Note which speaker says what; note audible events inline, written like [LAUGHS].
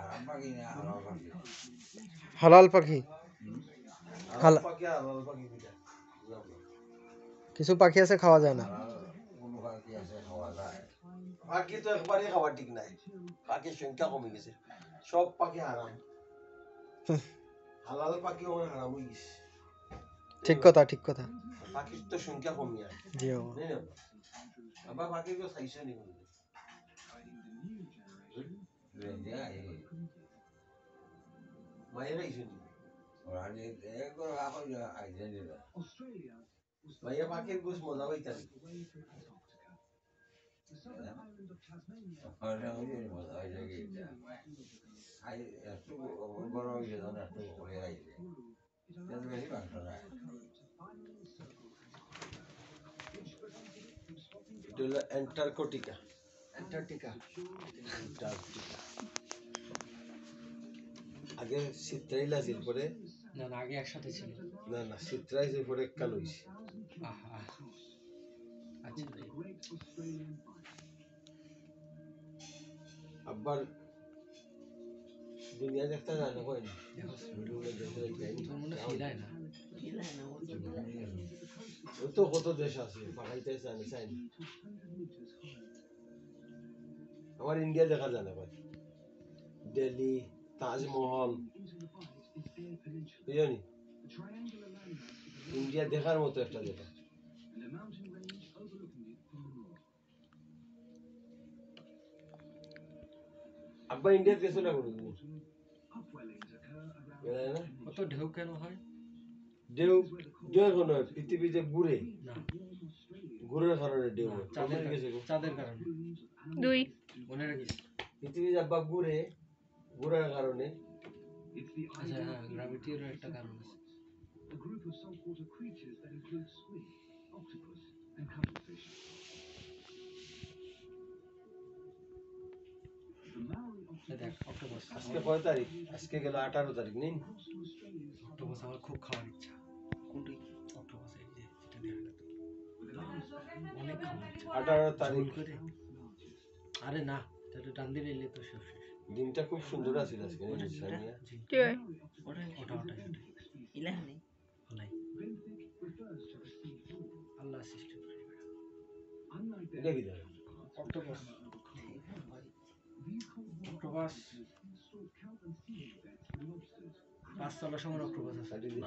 Speaker 1: হালাল পাখি
Speaker 2: হালাল পাখি হালা-
Speaker 3: পাখি আর লাল পাখি দুইটা বুঝলাম না।
Speaker 2: কিছু পাখি আছে খাওয়া যায় না
Speaker 1: হালাল কোনো পাখি আছে খাওয়া যায়
Speaker 3: পাখি তো একবারই খাওয়া ঠিক নাই পাখির সংখ্যা কমে গেছে সব পাখি হারাম। [LAUGHS] হালাল পাখি অনেক হারাম হয়ে গেছে
Speaker 2: ঠিক কথা ঠিক কথা।
Speaker 3: পাখির তো সংখ্যা কমে আর
Speaker 2: জি বাবা
Speaker 3: নেই আবার পাখি তো চাইছে নি
Speaker 1: রেঞ্জে আই
Speaker 3: মায়ের আইছে নি
Speaker 1: ওরা যে একবার এখন আইজে দিবে
Speaker 3: মাইয়া পাখির গোস মজা পাইতাম। অ্যান্টার্কটিকা
Speaker 2: অ্যান্টার্কটিকা
Speaker 3: অ্যান্টার্কটিকা আগে শীতরাইল আছিল পরে?
Speaker 2: না না আগে একসাথে ছিল।
Speaker 3: না না শীতরাইছে পরে কাল হইছে
Speaker 2: আচ্ছা তোর মনে খিলায় না
Speaker 3: ওই তো কত দেশ আছে পাঠাইতে জানে চাই না আমার ইন্ডিয়া দেখা জানে ভাই দিল্লি তাজমহল বুঝলি ইন্ডিয়া দেখার মতো একটা জায়গা আব্বা ইন্ডিয়াতে গেছো না কোনোদিন গেলে। না
Speaker 2: কত ঢেউ কেন হয়?
Speaker 3: ঢেউ ঢেউ এখন নয় পৃথিবী যে ঘুরে
Speaker 2: না।
Speaker 3: ঘুরের কারণে ঢেউ
Speaker 2: চাঁদের
Speaker 3: গেছে
Speaker 2: চাঁদের কারণে।
Speaker 4: দুই।
Speaker 2: মনে রাখিস?
Speaker 3: পৃথিবী যে আব্বা ঘুরে ঘুরার কারণে।
Speaker 2: আচ্ছা হ্যাঁ গ্র্যাভিটিরও একটা কারণ আছে। এই দেখ অক্টোপাস
Speaker 3: আজকে কয় তারিখ? আজকে গেল আঠারো তারিখ নেই?
Speaker 2: অক্টোপাস আমার খুব খাওয়ার ইচ্ছা। কোনটি? অক্টোপাস এই যে যেটা দেখা গেল অনেক খাওয়ার ইচ্ছা।
Speaker 3: আঠারো তারিখ।
Speaker 2: করে? আরে না তাহলে টান দিলে এলে তো সব শেষ।
Speaker 3: দিনটা খুব সুন্দর আছিল আজকে
Speaker 2: ওটা
Speaker 3: নেই,
Speaker 4: কি?
Speaker 2: ওটা ওটাই। আল্লাহ সৃষ্টি করে।
Speaker 3: এটা কি
Speaker 2: অক্টোপাস অক্টোপাস পাঁচ তলার সময় অক্টোপাস আছে
Speaker 3: সাইডে দিন।